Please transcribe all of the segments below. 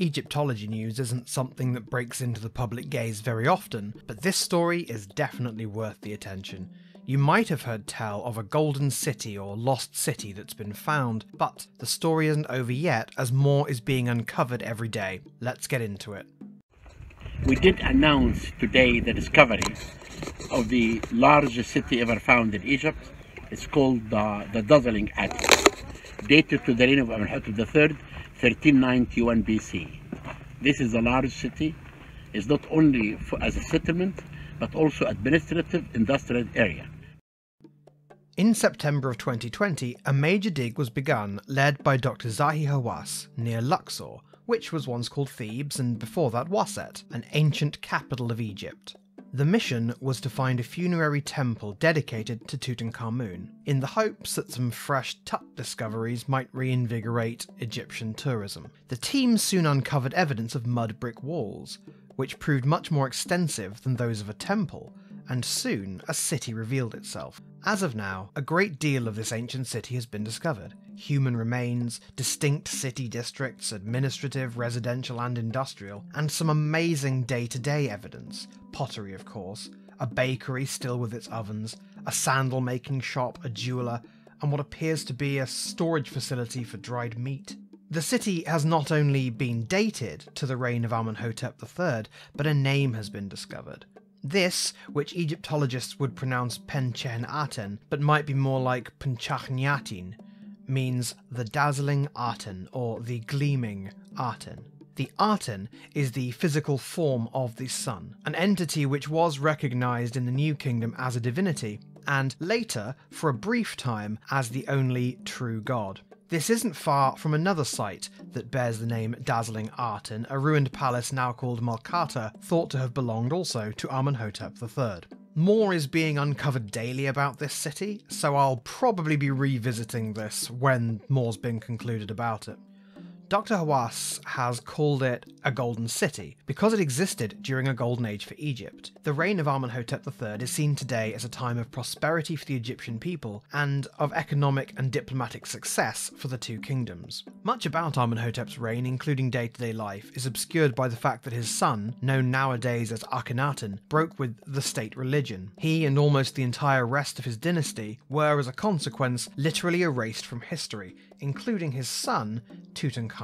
Egyptology news isn't something that breaks into the public gaze very often, but this story is definitely worth the attention. You might have heard tell of a golden city or lost city that's been found, but the story isn't over yet as more is being uncovered every day. Let's get into it. We did announce today the discovery of the largest city ever found in Egypt. It's called uh, the Dazzling Aten, dated to the reign of Amenhotep III, 1391 BC. This is a large city. It's not only for, as a settlement, but also administrative industrial area. In September of 2020, a major dig was begun, led by Dr. Zahi Hawass, near Luxor, which was once called Thebes and before that Waset, an ancient capital of Egypt. The mission was to find a funerary temple dedicated to Tutankhamun, in the hopes that some fresh Tut discoveries might reinvigorate Egyptian tourism. The team soon uncovered evidence of mud brick walls, which proved much more extensive than those of a temple, and soon a city revealed itself. As of now, a great deal of this ancient city has been discovered. Human remains, distinct city districts, administrative, residential, and industrial, and some amazing day to day evidence. Pottery, of course, a bakery still with its ovens, a sandal making shop, a jeweller, and what appears to be a storage facility for dried meat. The city has not only been dated to the reign of Amenhotep III, but a name has been discovered. This, which Egyptologists would pronounce Penchen Aten, but might be more like Penchachniatin, means the dazzling Aten or the gleaming Aten. The Aten is the physical form of the sun, an entity which was recognized in the New Kingdom as a divinity, and later, for a brief time, as the only true god. This isn't far from another site that bears the name Dazzling Aten, a ruined palace now called Malkata, thought to have belonged also to Amenhotep III. More is being uncovered daily about this city, so I'll probably be revisiting this when more's been concluded about it. Dr. Hawass has called it a golden city because it existed during a golden age for Egypt. The reign of Amenhotep III is seen today as a time of prosperity for the Egyptian people and of economic and diplomatic success for the two kingdoms. Much about Amenhotep's reign, including day to day life, is obscured by the fact that his son, known nowadays as Akhenaten, broke with the state religion. He and almost the entire rest of his dynasty were, as a consequence, literally erased from history, including his son, Tutankhamun.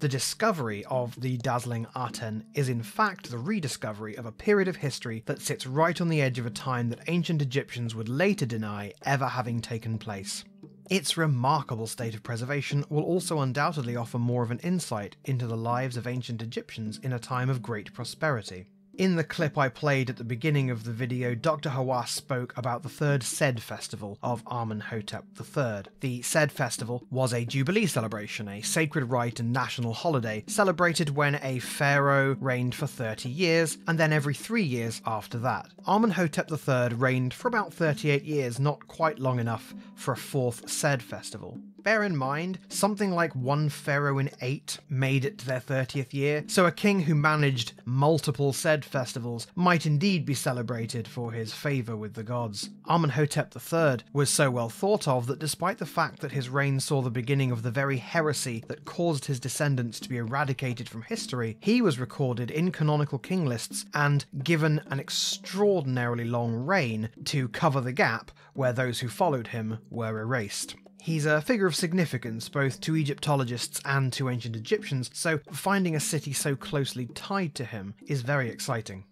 The discovery of the dazzling Aten is in fact the rediscovery of a period of history that sits right on the edge of a time that ancient Egyptians would later deny ever having taken place. Its remarkable state of preservation will also undoubtedly offer more of an insight into the lives of ancient Egyptians in a time of great prosperity. In the clip I played at the beginning of the video, Dr. Hawass spoke about the third Sed festival of Amenhotep III. The Sed festival was a Jubilee celebration, a sacred rite and national holiday celebrated when a pharaoh reigned for 30 years, and then every three years after that. Amenhotep III reigned for about 38 years, not quite long enough for a fourth Sed festival. Bear in mind, something like one pharaoh in eight made it to their 30th year, so a king who managed multiple Sed festivals might indeed be celebrated for his favour with the gods. Amenhotep III was so well thought of that despite the fact that his reign saw the beginning of the very heresy that caused his descendants to be eradicated from history, he was recorded in canonical king lists and given an extraordinarily long reign to cover the gap where those who followed him were erased. He's a figure of significance both to Egyptologists and to ancient Egyptians, so finding a city so closely tied to him is very exciting.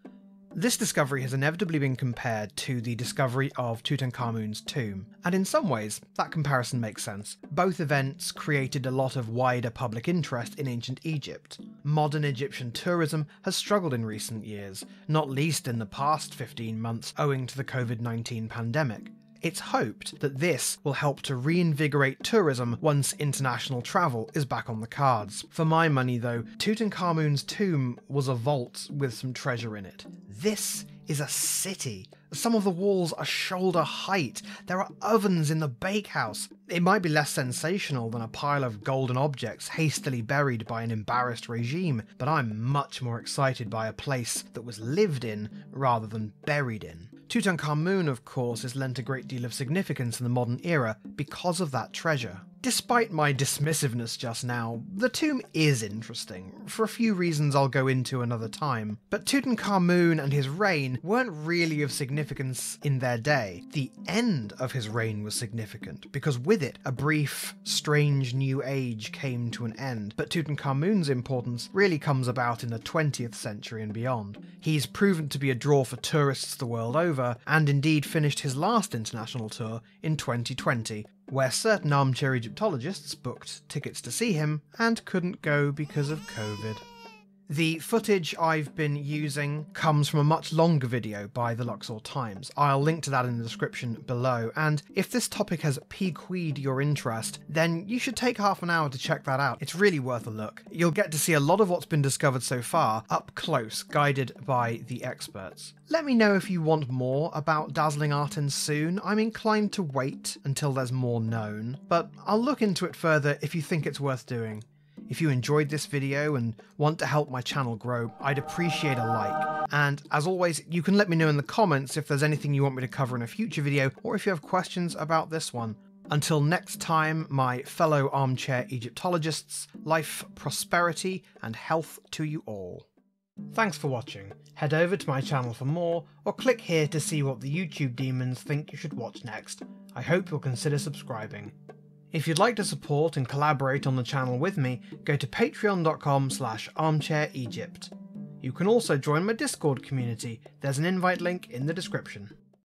This discovery has inevitably been compared to the discovery of Tutankhamun's tomb, and in some ways, that comparison makes sense. Both events created a lot of wider public interest in ancient Egypt. Modern Egyptian tourism has struggled in recent years, not least in the past 15 months owing to the COVID 19 pandemic. It's hoped that this will help to reinvigorate tourism once international travel is back on the cards. For my money, though, Tutankhamun's tomb was a vault with some treasure in it. This is a city. Some of the walls are shoulder height. There are ovens in the bakehouse. It might be less sensational than a pile of golden objects hastily buried by an embarrassed regime, but I'm much more excited by a place that was lived in rather than buried in. Tutankhamun, of course, is lent a great deal of significance in the modern era because of that treasure. Despite my dismissiveness just now, the tomb is interesting, for a few reasons I'll go into another time. But Tutankhamun and his reign weren't really of significance in their day. The end of his reign was significant, because with it, a brief, strange new age came to an end. But Tutankhamun's importance really comes about in the 20th century and beyond. He's proven to be a draw for tourists the world over, and indeed finished his last international tour in 2020, where certain armchair Egyptologists booked tickets to see him and couldn't go because of COVID. The footage I've been using comes from a much longer video by the Luxor Times. I'll link to that in the description below, and if this topic has piqued your interest, then you should take half an hour to check that out. It's really worth a look. You'll get to see a lot of what's been discovered so far up close, guided by the experts. Let me know if you want more about Dazzling Atens soon. I'm inclined to wait until there's more known, but I'll look into it further if you think it's worth doing. If you enjoyed this video and want to help my channel grow, I'd appreciate a like. And as always, you can let me know in the comments if there's anything you want me to cover in a future video, or if you have questions about this one. Until next time, my fellow armchair Egyptologists, life, prosperity, and health to you all. Thanks for watching. Head over to my channel for more, or click here to see what the YouTube demons think you should watch next. I hope you'll consider subscribing. If you'd like to support and collaborate on the channel with me, go to patreon.com slash armchairegypt. You can also join my Discord community, there's an invite link in the description.